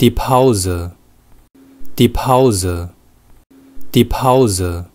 die Pause, die Pause, die Pause.